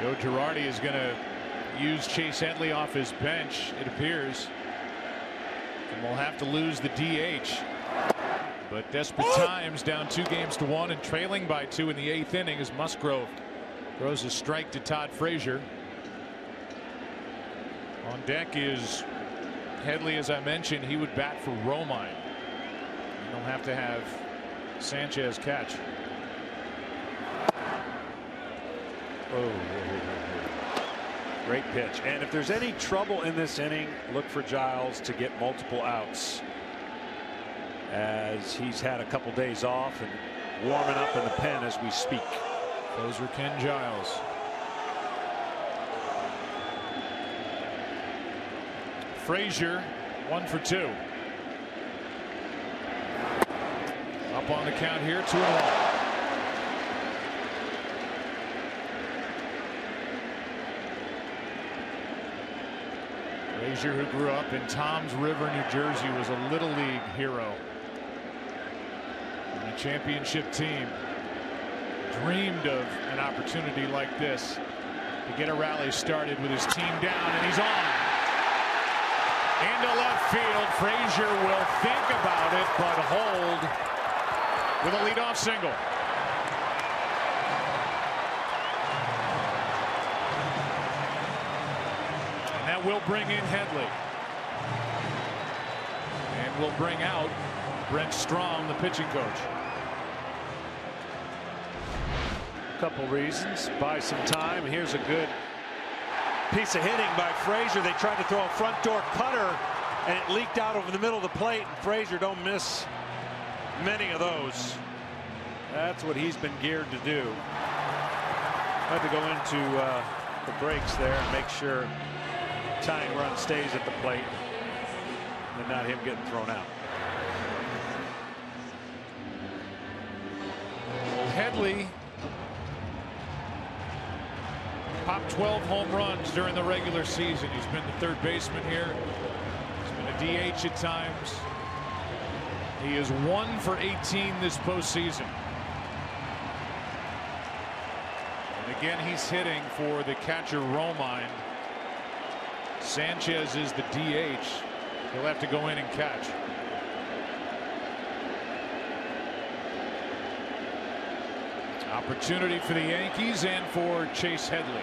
Joe Girardi is going to use Chase Headley off his bench, it appears. And we'll have to lose the DH. But desperate oh! times down two games to one and trailing by two in the eighth inning as Musgrove throws a strike to Todd Frazier. On deck is Headley, as I mentioned, he would bat for Romine. You don't have to have Sanchez catch. Oh, great pitch. And if there's any trouble in this inning, look for Giles to get multiple outs as he's had a couple days off and warming up in the pen as we speak. Those are Ken Giles. Frazier, one for two. Up on the count here, two and one. Frazier, who grew up in Toms River, New Jersey, was a Little League hero. And the championship team dreamed of an opportunity like this to get a rally started with his team down, and he's on. Into left field, Frazier will think about it, but hold with a leadoff single. Will bring in Headley. And will bring out Brent Strom, the pitching coach. A couple reasons. Buy some time. Here's a good piece of hitting by Frazier. They tried to throw a front door cutter and it leaked out over the middle of the plate. And Frazier don't miss many of those. That's what he's been geared to do. Had to go into uh, the breaks there and make sure tying run stays at the plate and not him getting thrown out. Headley Top 12 home runs during the regular season. He's been the third baseman here. He's been a DH at times. He is one for 18 this postseason. And again, he's hitting for the catcher Romine. Sanchez is the DH. He'll have to go in and catch. Opportunity for the Yankees and for Chase Headley.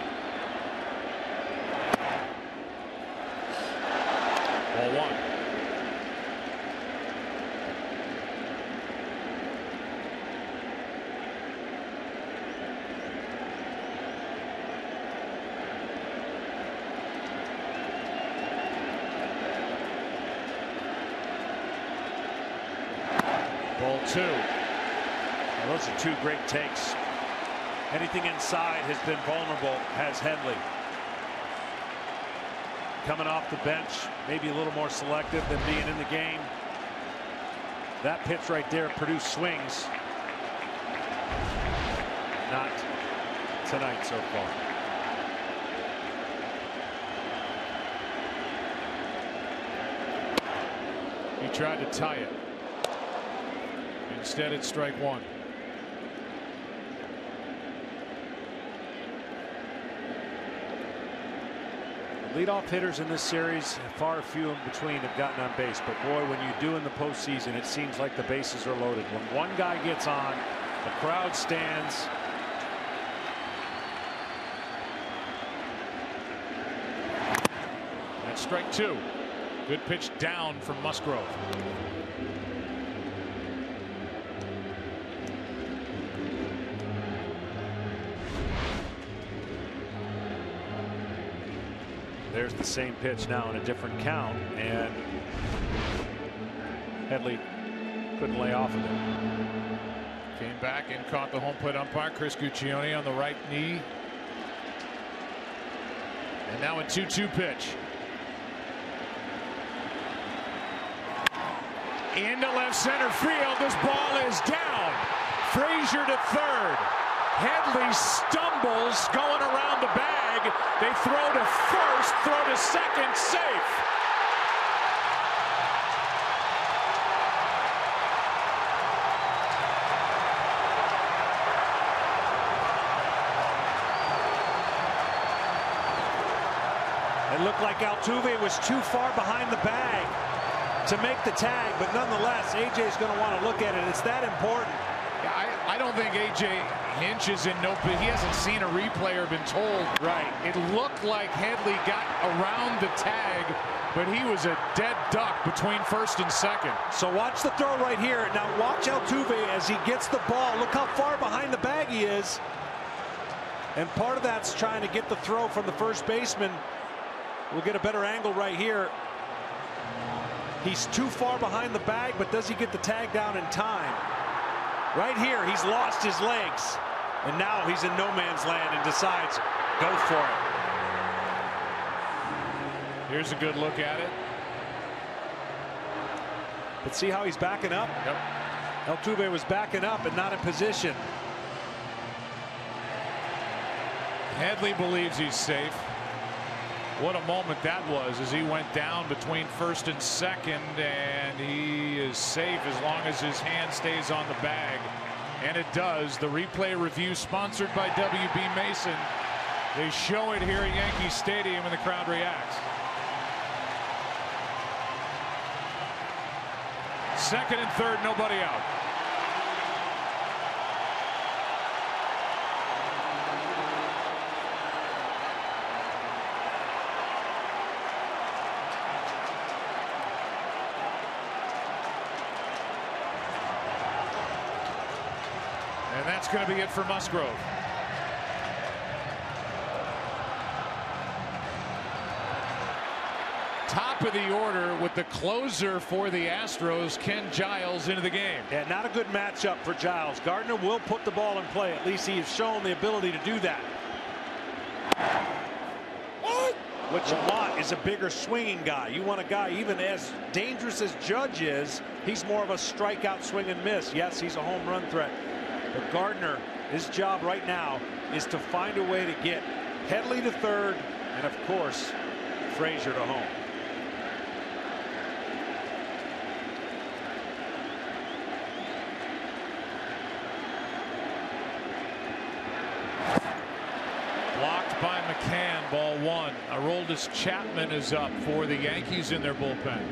Ball one. Ball two. Well, those are two great takes. Anything inside has been vulnerable, has Headley. Coming off the bench, maybe a little more selective than being in the game. That pitch right there produced swings. Not tonight so far. He tried to tie it. Instead, it's strike one. Leadoff hitters in this series, far few in between have gotten on base. But boy, when you do in the postseason, it seems like the bases are loaded. When one guy gets on, the crowd stands. That's strike two. Good pitch down from Musgrove. There's the same pitch now in a different count, and Headley couldn't lay off of it. Came back and caught the home plate umpire, Chris Guccione, on the right knee. And now a 2-2 pitch. Into left center field. This ball is down. Frazier to third. Headley stumbles going around the bag. They throw to first, throw to second, safe. It looked like Altuve was too far behind the bag to make the tag, but nonetheless, AJ is going to want to look at it. It's that important. I, I don't think AJ Hinch is in no, but he hasn't seen a replay or been told. Right. It looked like Headley got around the tag, but he was a dead duck between first and second. So watch the throw right here. Now watch Altuve as he gets the ball. Look how far behind the bag he is. And part of that's trying to get the throw from the first baseman. We'll get a better angle right here. He's too far behind the bag, but does he get the tag down in time? Right here, he's lost his legs. And now he's in no man's land and decides, go for it. Here's a good look at it. But see how he's backing up? Yep. Altuve was backing up and not in position. Headley believes he's safe. What a moment that was as he went down between first and second and he is safe as long as his hand stays on the bag. And it does. The replay review sponsored by WB Mason. They show it here at Yankee Stadium and the crowd reacts. Second and third nobody out And that's going to be it for Musgrove. Top of the order with the closer for the Astros, Ken Giles, into the game. Yeah, not a good matchup for Giles. Gardner will put the ball in play. At least he has shown the ability to do that. What you want is a bigger swinging guy. You want a guy, even as dangerous as Judge is, he's more of a strikeout swing and miss. Yes, he's a home run threat. But Gardner, his job right now is to find a way to get Headley to third and, of course, Frazier to home. Blocked by McCann, ball one. Aroldis Chapman is up for the Yankees in their bullpen.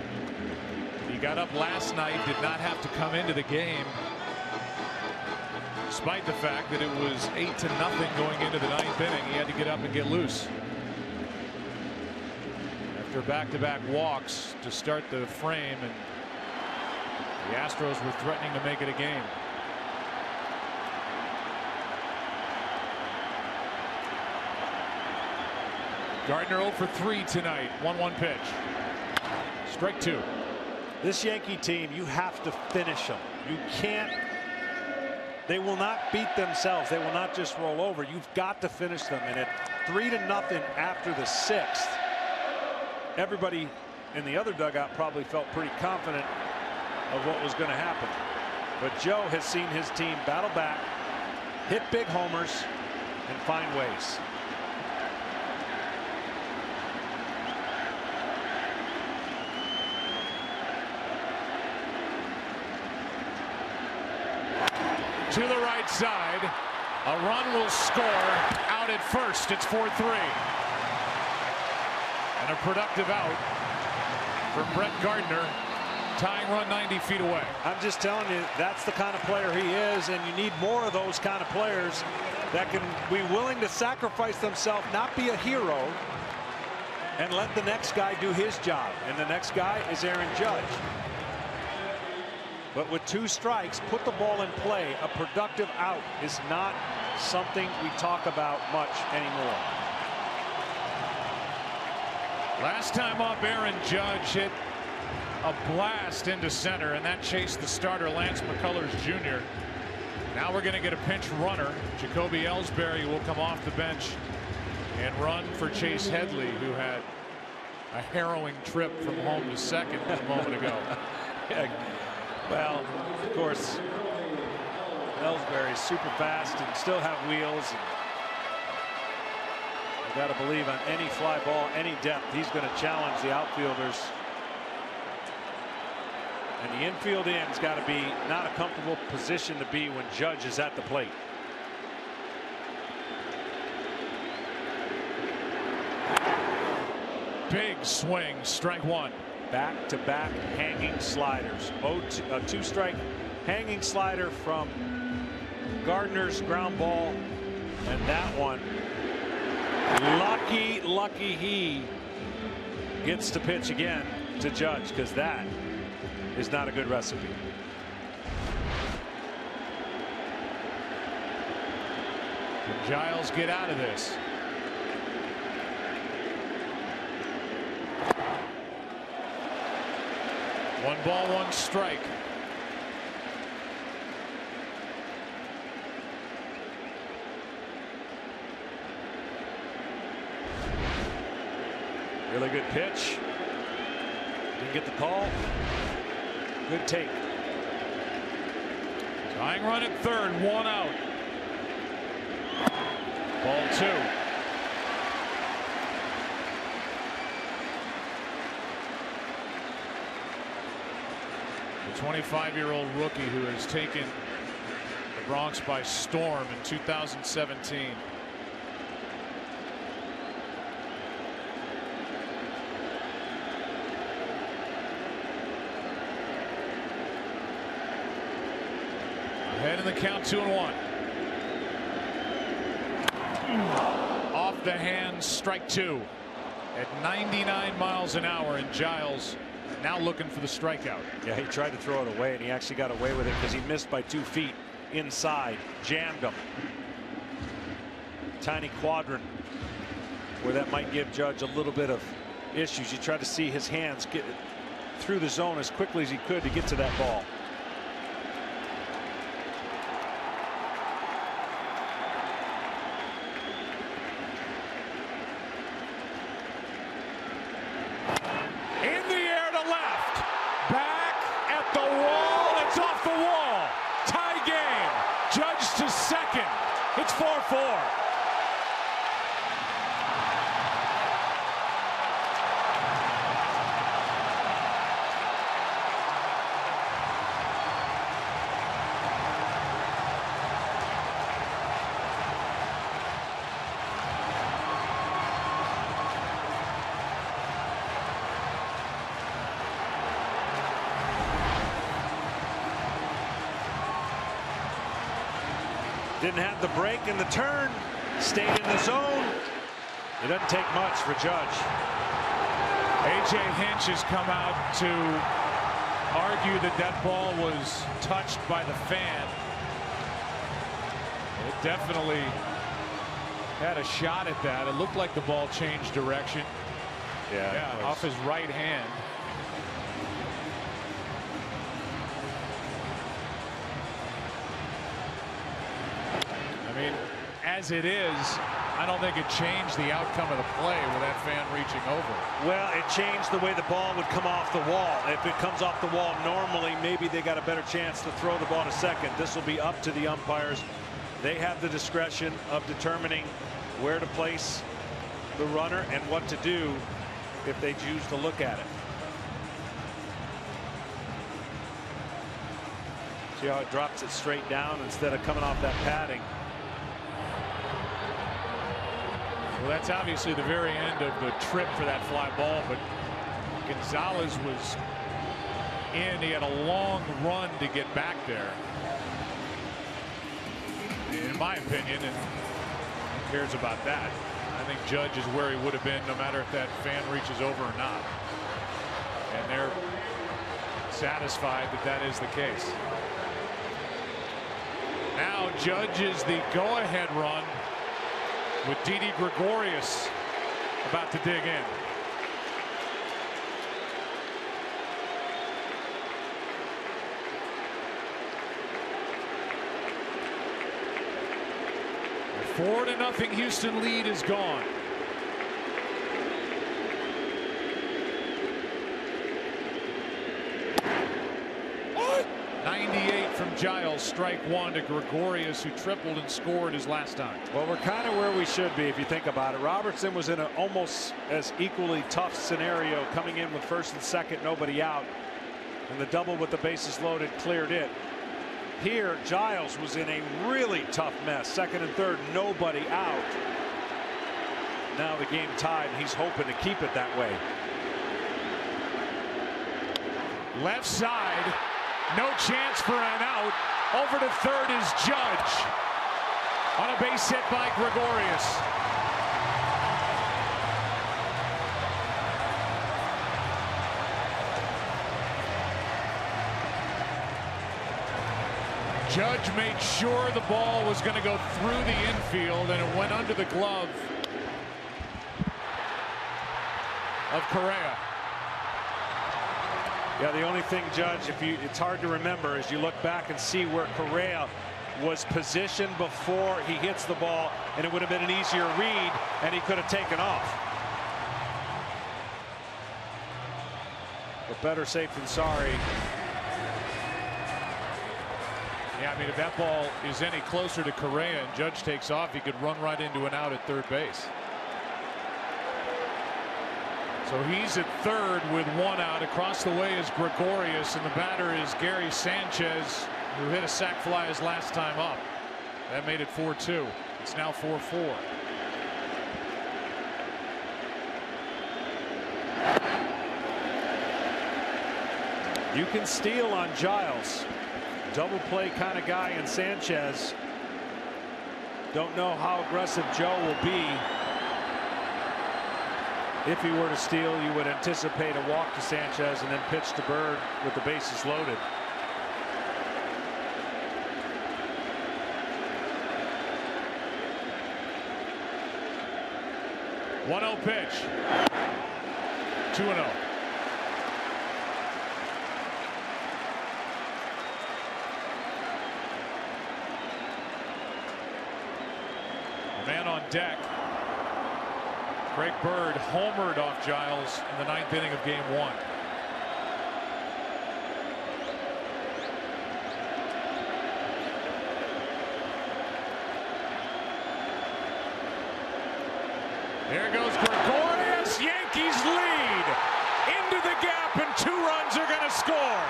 He got up last night, did not have to come into the game despite the fact that it was eight to nothing going into the ninth inning. He had to get up and get loose. After back-to-back -back walks to start the frame, and the Astros were threatening to make it a game. Gardner 0 for 3 tonight. 1-1 pitch. Strike two. This Yankee team, you have to finish them. You can't they will not beat themselves. They will not just roll over. You've got to finish them. And at three to nothing after the sixth, everybody in the other dugout probably felt pretty confident of what was going to happen. But Joe has seen his team battle back, hit big homers, and find ways. to the right side. A run will score out at first. It's 4 3. And a productive out for Brett Gardner. Tying run 90 feet away. I'm just telling you, that's the kind of player he is, and you need more of those kind of players that can be willing to sacrifice themselves, not be a hero, and let the next guy do his job. And the next guy is Aaron Judge. But with two strikes, put the ball in play. A productive out is not something we talk about much anymore. Last time up, Aaron Judge hit a blast into center, and that chased the starter, Lance McCullers Jr. Now we're going to get a pinch runner. Jacoby Ellsbury will come off the bench and run for Chase Headley, who had a harrowing trip from home to second a moment ago. yeah. Well, of course, Ellsbury is super fast and still have wheels. You got to believe on any fly ball, any depth, he's going to challenge the outfielders. And the infield end's got to be not a comfortable position to be when Judge is at the plate. Big swing, strike one. Back to back hanging sliders. Oh, a two strike hanging slider from Gardner's ground ball. And that one, lucky, lucky he gets to pitch again to Judge because that is not a good recipe. Can Giles get out of this? One ball, one strike. Really good pitch. Didn't get the call. Good take. Tying run at third, one out. Ball two. 25 year old rookie who has taken the Bronx by storm in 2017. Ahead in the count, two and one. Off the hands, strike two. At 99 miles an hour, and Giles now looking for the strikeout. Yeah, he tried to throw it away, and he actually got away with it because he missed by two feet inside, jammed him. Tiny quadrant where that might give Judge a little bit of issues. You try to see his hands get through the zone as quickly as he could to get to that ball. In the air to left. Back at the wall. It's off the wall. Tie game. Judge to second. It's 4 4. Didn't have the break in the turn. Stayed in the zone. It doesn't take much for Judge. AJ Hinch has come out to argue that that ball was touched by the fan. It definitely had a shot at that. It looked like the ball changed direction. Yeah, Yeah, off his right hand. I mean, as it is, I don't think it changed the outcome of the play with that fan reaching over. Well, it changed the way the ball would come off the wall. If it comes off the wall normally, maybe they got a better chance to throw the ball to second. This will be up to the umpires. They have the discretion of determining where to place the runner and what to do if they choose to look at it. See how it drops it straight down instead of coming off that padding. Well, that's obviously the very end of the trip for that fly ball, but Gonzalez was in. He had a long run to get back there. In my opinion, and who cares about that? I think Judge is where he would have been no matter if that fan reaches over or not. And they're satisfied that that is the case. Now Judge is the go-ahead run with Didi Gregorius about to dig in. The four to nothing Houston lead is gone. What? 98 from Giles, strike one to Gregorius, who tripled and scored his last time. Well, we're kind of where we should be if you think about it. Robertson was in an almost as equally tough scenario coming in with first and second, nobody out. And the double with the bases loaded cleared it. Here, Giles was in a really tough mess. Second and third, nobody out. now the game tied. And he's hoping to keep it that way. Left side, no chance for an out. Over to third is Judge. On a base hit by Gregorius. Judge made sure the ball was going to go through the infield and it went under the glove of Correa. Yeah, the only thing, Judge, if you it's hard to remember as you look back and see where Correa was positioned before he hits the ball, and it would have been an easier read, and he could have taken off. But better safe than sorry. Yeah, I mean, if that ball is any closer to Correa and Judge takes off, he could run right into an out at third base. So he's at third with one out. Across the way is Gregorius, and the batter is Gary Sanchez, who hit a sac fly his last time up. That made it 4-2. It's now 4-4. You can steal on Giles double play kind of guy in Sanchez. Don't know how aggressive Joe will be. If he were to steal, you would anticipate a walk to Sanchez and then pitch to Bird with the bases loaded. One zero pitch. Two zero. Oh. Man on deck. Greg Bird homered off Giles in the ninth inning of game one. There goes Gregorius. Yankees lead into the gap, and two runs are going to score.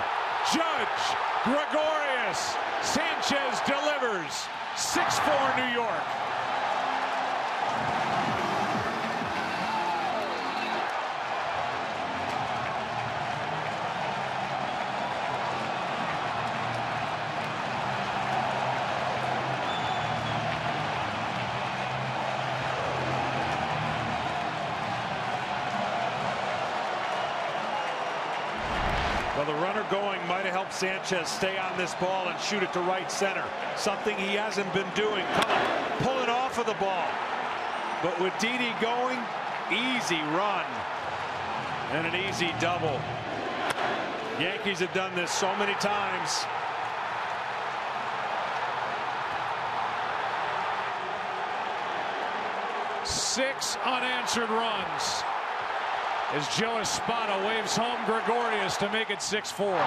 Judge, Gregorius, Sanchez delivers. 6-4 New York. Runner going might have helped Sanchez stay on this ball and shoot it to right center. Something he hasn't been doing. Coming, pulling off of the ball. But with Didi going, easy run. And an easy double. Yankees have done this so many times. Six unanswered runs as Joe Espada waves home Gregorius to make it 6-4.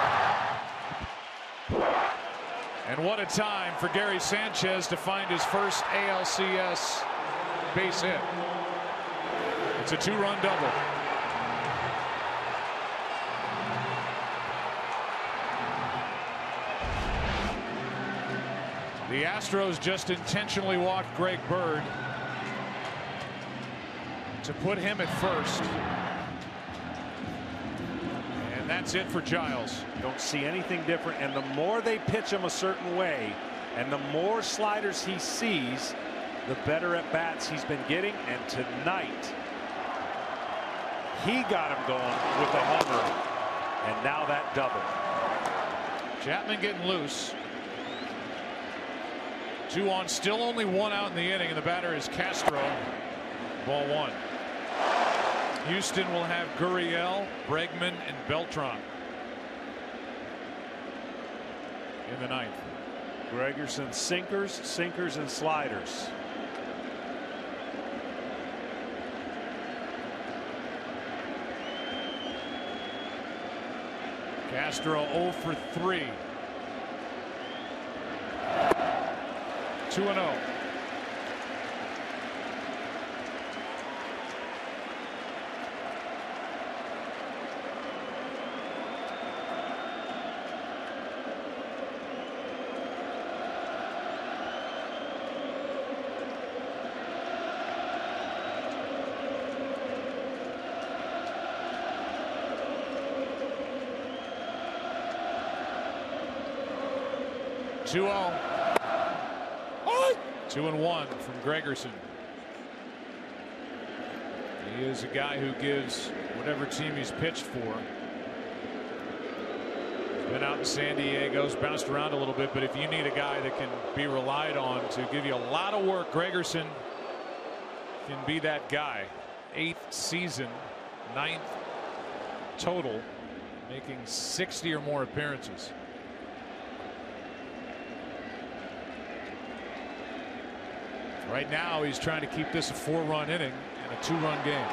And what a time for Gary Sanchez to find his first ALCS base hit. It's a two-run double. The Astros just intentionally walked Greg Bird to put him at first. That's it for Giles. Don't see anything different. And the more they pitch him a certain way, and the more sliders he sees, the better at bats he's been getting. And tonight, he got him going with a homer. And now that double. Chapman getting loose. Two on, still only one out in the inning, and the batter is Castro. Ball one. Houston will have Gurriel, Bregman, and Beltran in the ninth. Gregerson sinkers, sinkers, and sliders. Castro 0 for 3. 2 and 0. 2-0. Two and one from Gregerson. He is a guy who gives whatever team he's pitched for. He's been out in San Diego's bounced around a little bit, but if you need a guy that can be relied on to give you a lot of work, Gregerson can be that guy. Eighth season, ninth total, making 60 or more appearances. Right now, he's trying to keep this a four run inning and a two run game.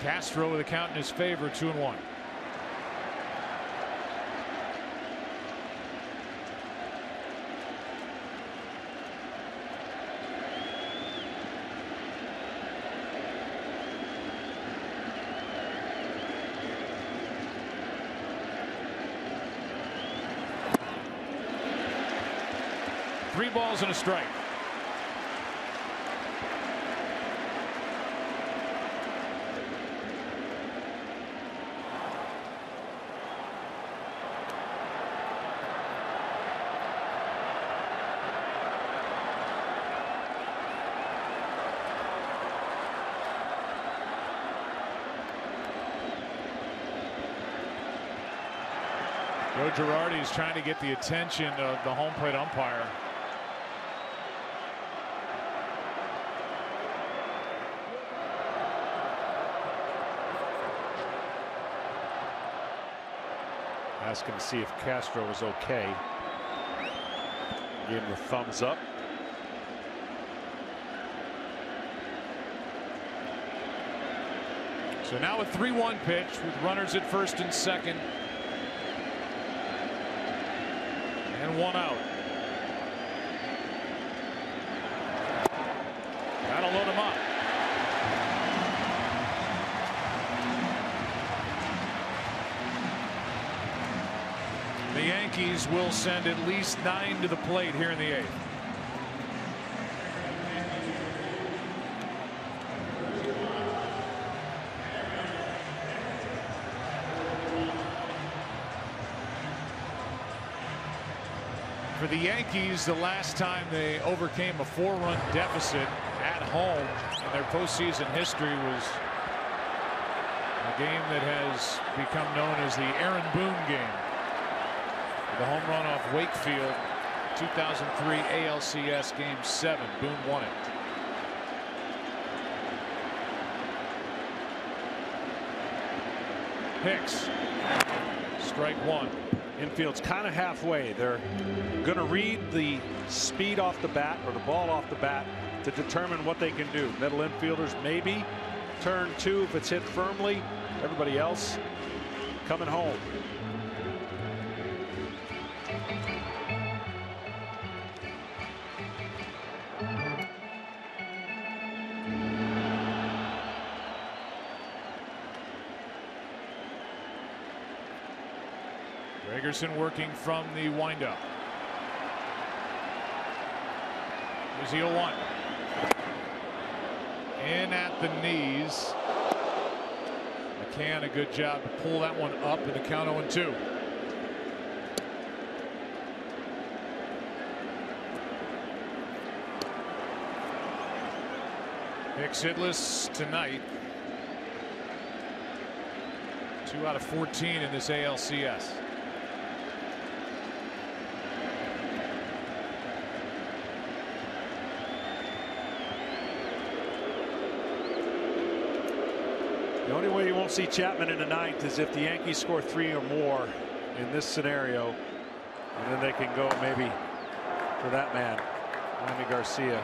Castro with a count in his favor, two and one. Three balls and a strike. Joe Girardi is trying to get the attention of the home plate umpire. Asking to see if Castro was okay. Give him the thumbs up. So now a 3-1 pitch with runners at first and second. And one out. That'll load him up. The Yankees will send at least nine to the plate here in the eighth. For the Yankees, the last time they overcame a four-run deficit at home in their postseason history was a game that has become known as the Aaron Boone game. The home run off Wakefield, 2003 ALCS Game 7. Boone won it. Hicks, strike one. Infield's kind of halfway. They're going to read the speed off the bat or the ball off the bat to determine what they can do. Middle infielders maybe turn two if it's hit firmly. Everybody else coming home. Gregerson working from the windup. Here's the 0 1. In at the knees. McCann a good job to pull that one up in the count 0 2. Hicks hitless tonight. Two out of 14 in this ALCS. The won't see Chapman in the ninth is if the Yankees score three or more in this scenario. And then they can go maybe for that man, Jaime Garcia.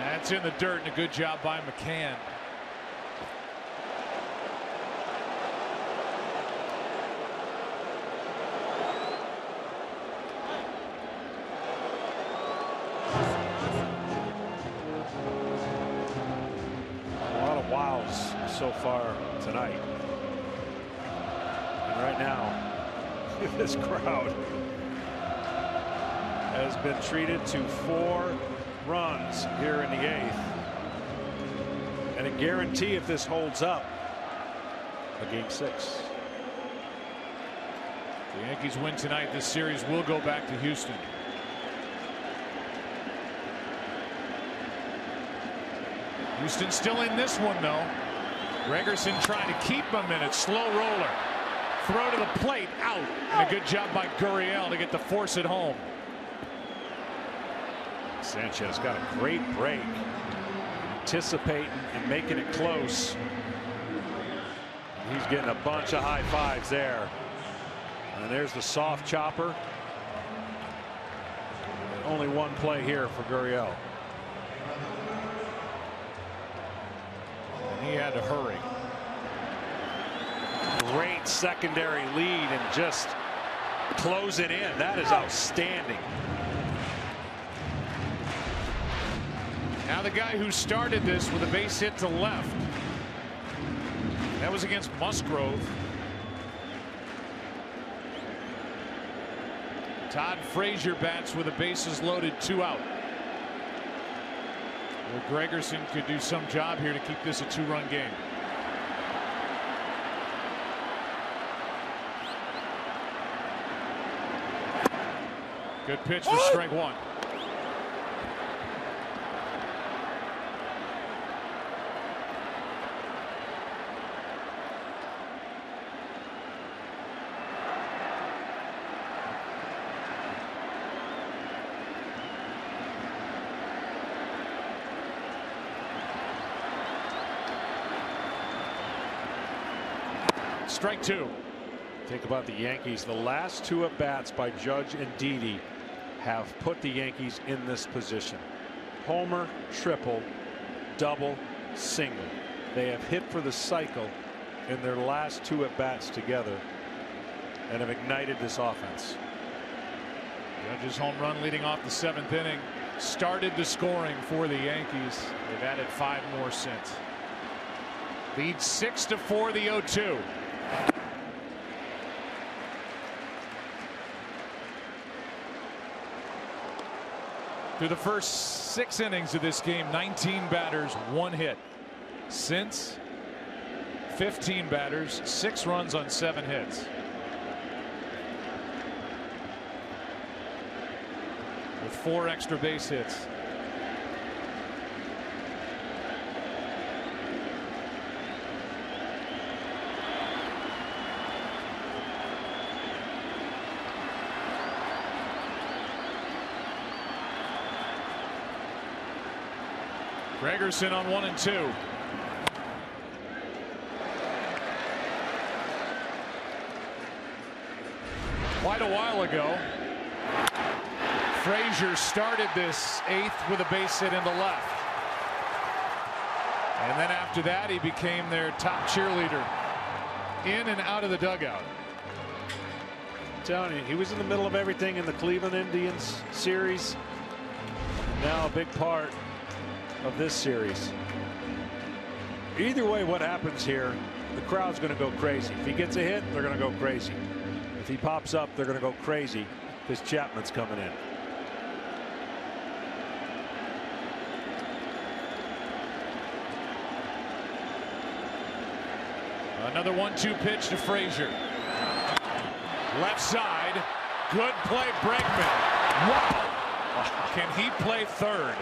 That's in the dirt and a good job by McCann. this crowd. has been treated to four runs here in the eighth. And a guarantee if this holds up a game six. The Yankees win tonight. This series will go back to Houston. Houston still in this one though. Gregerson trying to keep him in it. Slow roller. Throw to the plate out. And a good job by Gurriel to get the force at home. Sanchez got a great break. Anticipating and making it close. He's getting a bunch of high fives there. And there's the soft chopper. Only one play here for Gurriel. And he had to hurry. Great secondary lead and just close it in. That is outstanding. Now the guy who started this with a base hit to left. That was against Musgrove. Todd Frazier bats with the bases loaded two out. Well, Gregerson could do some job here to keep this a two run game. Good pitch for strike one. Strike two. Think about the Yankees. The last two at bats by Judge and Didi have put the Yankees in this position. Homer, triple, double, single. They have hit for the cycle in their last two at bats together and have ignited this offense. Judge's home run leading off the seventh inning started the scoring for the Yankees. They've added five more since. Lead six to four the 0 2. Through the first six innings of this game 19 batters one hit since 15 batters six runs on seven hits. With four extra base hits. Gregerson on one and two. Quite a while ago, Frazier started this eighth with a base hit in the left. And then after that, he became their top cheerleader in and out of the dugout. You, he was in the middle of everything in the Cleveland Indians series. Now a big part of this series. Either way, what happens here, the crowd's going to go crazy. If he gets a hit, they're going to go crazy. If he pops up, they're going to go crazy because Chapman's coming in. Another one-two pitch to Frazier. Left side. Good play, Bregman. Wow. Can he play third?